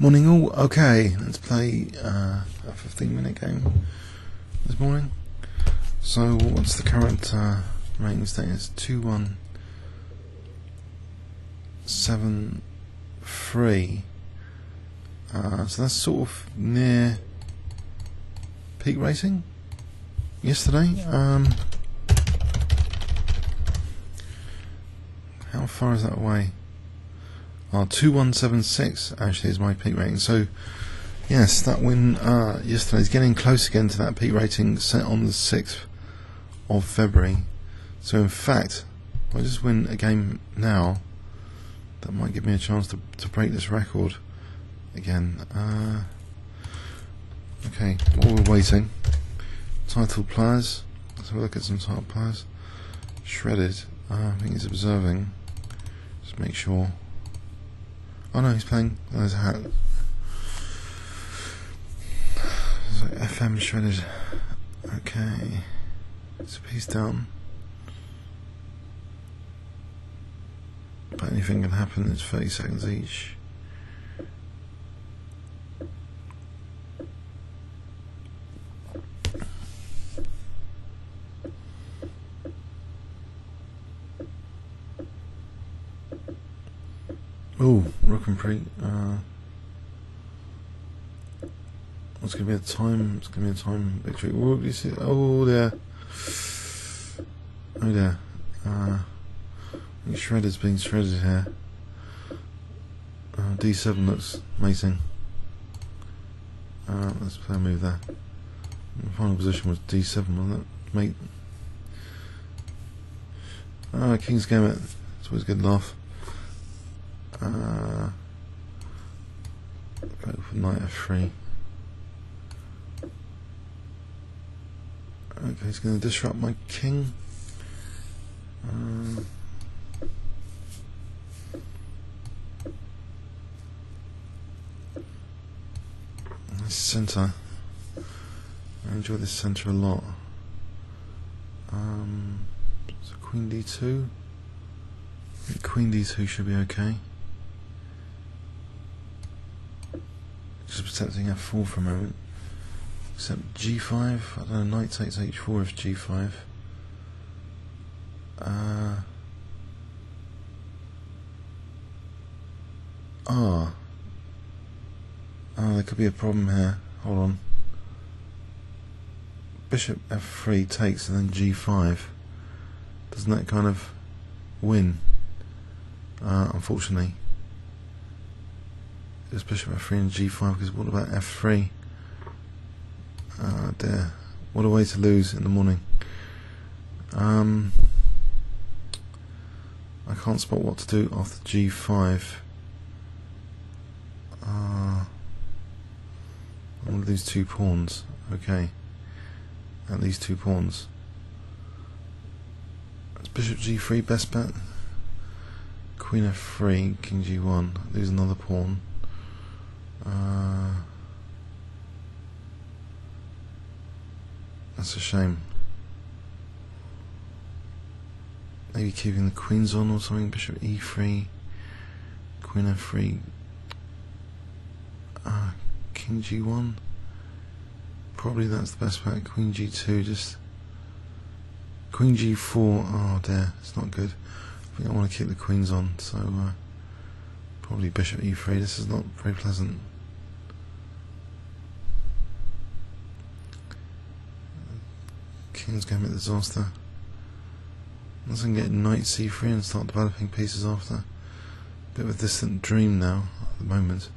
Morning all. Okay, let's play uh, a 15 minute game this morning. So, what's the current uh, rating status? 2173. Uh, so that's sort of near peak racing yesterday. Um, how far is that away? Oh, 2176 actually is my peak rating. So, yes, that win uh, yesterday is getting close again to that peak rating set on the 6th of February. So, in fact, if I just win a game now, that might give me a chance to, to break this record again. Uh, okay, while we're waiting, title players. Let's have a look at some title players. Shredded. Uh, I think he's observing. Just make sure. Oh no, he's playing. Oh, there's a hat. So FM shredded. Okay. It's a piece down. But anything can happen. It's 30 seconds each. Oh, Rook and Pre. Uh, what's going to be a time? It's going to be a time victory. Oh, see? Oh, there. Oh, there. Uh, Shredder's being shredded here. Uh, D7 looks amazing. Uh, let's play a move there. The final position was D7, wasn't it? Mate. Ah, King's Gambit. It's always good laugh. Uh, go for knight f3. Okay, he's going to disrupt my king. Um, this centre. I enjoy this centre a lot. Um, so queen d2. Queen d2 should be okay. Protecting f4 for a moment. Except g5. I don't know. Knight takes h4 if g5. Uh, ah. Oh, there could be a problem here. Hold on. Bishop f3 takes and then g5. Doesn't that kind of win? Uh, unfortunately. It's bishop f3 and g5 because what about f3? Ah, dear. What a way to lose in the morning. Um, I can't spot what to do after g5. Uh, going to lose two pawns. Okay. At least two pawns. Bishop g3 best bet. Queen f3, king g1. Lose another pawn. Uh, that's a shame. Maybe keeping the queens on or something. Bishop e3, queen f3, uh, king g1. Probably that's the best bet. Queen g2, just queen g4. Oh dear, it's not good. I think I want to keep the queens on, so uh, probably bishop e3. This is not very pleasant. King's Gambit disaster. Unless I can get knight c3 and start developing pieces after. Bit of a distant dream now at the moment.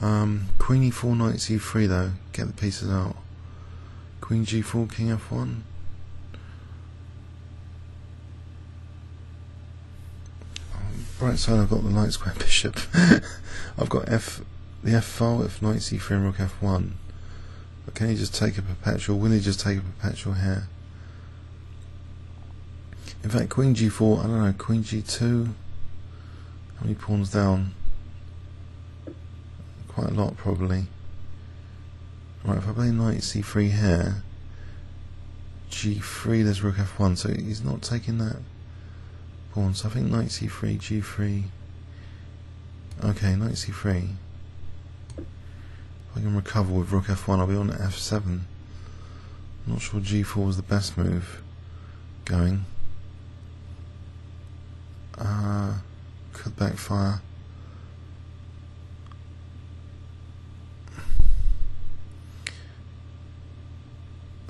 Um, queen e4, knight c3 though. Get the pieces out. Queen g4, king f1. Right side I've got the light square bishop. I've got f the f file with knight c3 and rook f1. But can he just take a perpetual? Will he just take a perpetual here? In fact, queen g4, I don't know, queen g2. How many pawns down? Quite a lot, probably. Right, if I play knight c3 here, g3, there's rook f1, so he's not taking that pawn. So I think knight c3, g3. Okay, knight c3. I can recover with rook f1, I'll be on f7. I'm not sure g4 was the best move going. Uh, could backfire.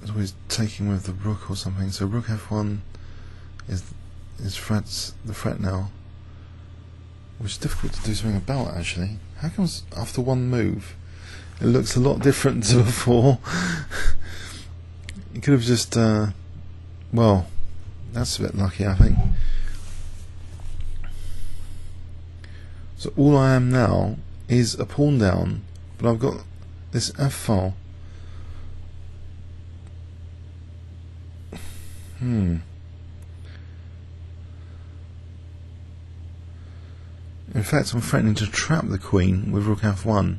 It's always taking with the rook or something. So rook f1 is is frets the fret now, which is difficult to do something about actually. How comes after one move it looks a lot different to before? you could have just uh, well, that's a bit lucky I think. So all I am now is a pawn down, but I've got this f file. Hmm. In fact, I'm threatening to trap the queen with rook f1.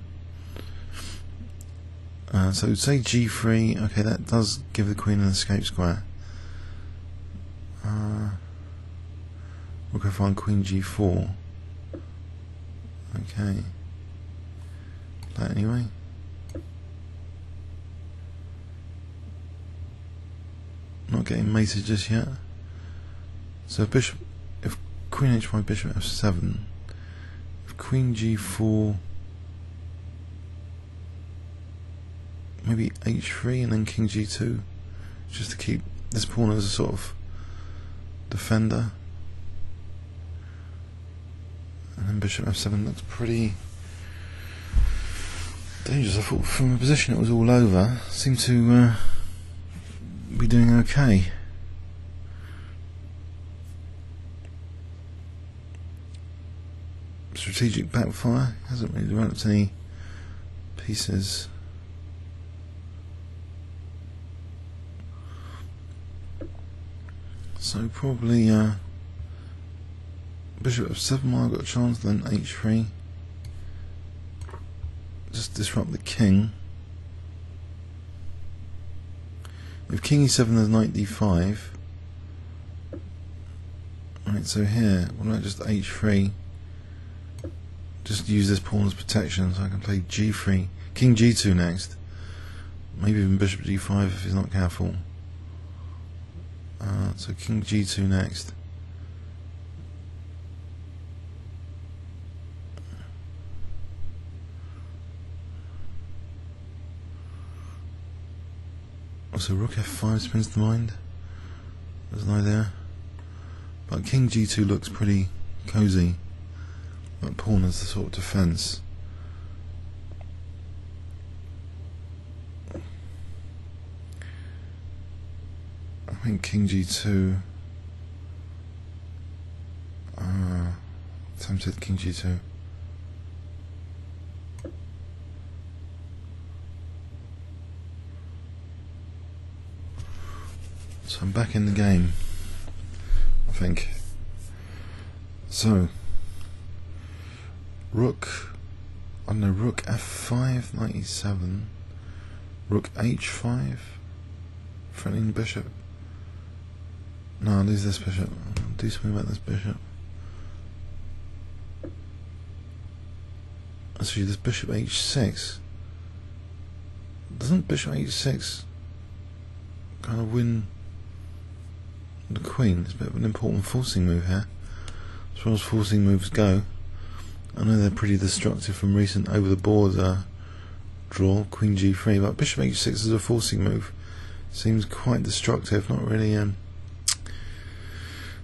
Uh, so say g3, okay, that does give the queen an escape square. Uh, rook f1, queen g4. Okay. That anyway. Not getting mated just yet. So bishop, if queen h5, bishop f7, if queen g4, maybe h3 and then king g2, just to keep this pawn as a sort of defender. And then bishop f7 looks pretty dangerous. I thought from a position it was all over. Seemed to uh, be doing okay. Strategic backfire hasn't really developed any pieces. So probably uh, bishop f7 while I've got a chance, then h3. Just disrupt the king. If king e7 there's knight d5. Right, so here, what about just h3? Just use this pawn as protection so I can play g3. King g2 next. Maybe even bishop d5 if he's not careful. Uh, so king g2 next. So rook f5 spins the mind. There's no there. But king g2 looks pretty cosy. That pawn as the sort of defence. I think king g2. Uh, tempted king g2. So I'm back in the game, I think. So, rook, I don't know, rook f5, 97, rook h5, threatening bishop. No, lose this bishop. Do something about this bishop. Actually, this bishop h6. Doesn't bishop h6 kind of win the queen It's a bit of an important forcing move here. As far as forcing moves go, I know they're pretty destructive from recent over the board draw, queen g3, but bishop h6 is a forcing move. Seems quite destructive, not really um,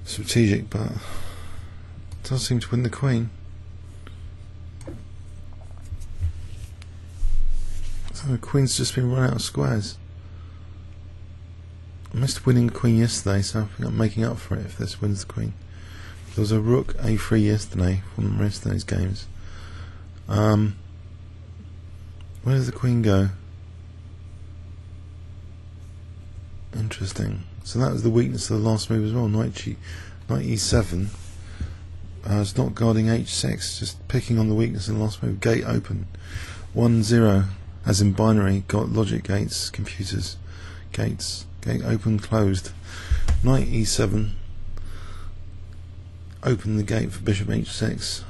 strategic, but does seem to win the queen. So the queen's just been run out of squares. I missed winning the queen yesterday, so I think I'm making up for it if this wins the queen. There was a rook a3 yesterday from yesterday's games. Um, where does the queen go? Interesting. So that was the weakness of the last move as well. Knight, G, knight e7. Uh, it's not guarding h6, just picking on the weakness of the last move. Gate open. 1 0, as in binary, got logic gates, computers, gates. Gate open, closed. Knight e7. Open the gate for bishop h6.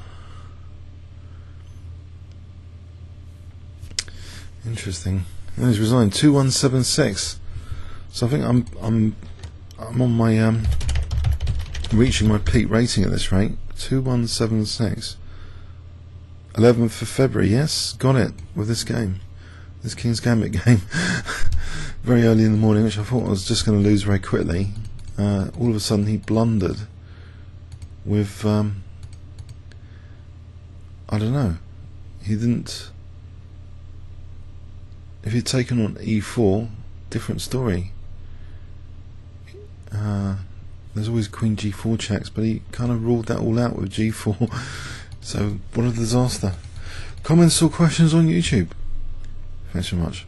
Interesting. And he's resigned two one seven six. So I think I'm I'm I'm on my um reaching my peak rating at this rate. Two one seven six. 11th of February, yes, got it with this game. This King's Gambit game. very early in the morning, which I thought I was just going to lose very quickly. Uh, all of a sudden, he blundered with. Um, I don't know. He didn't. If he'd taken on e4, different story. Uh, there's always Queen g4 checks, but he kind of ruled that all out with g4. so, what a disaster. Comments or questions on YouTube? Thanks so much.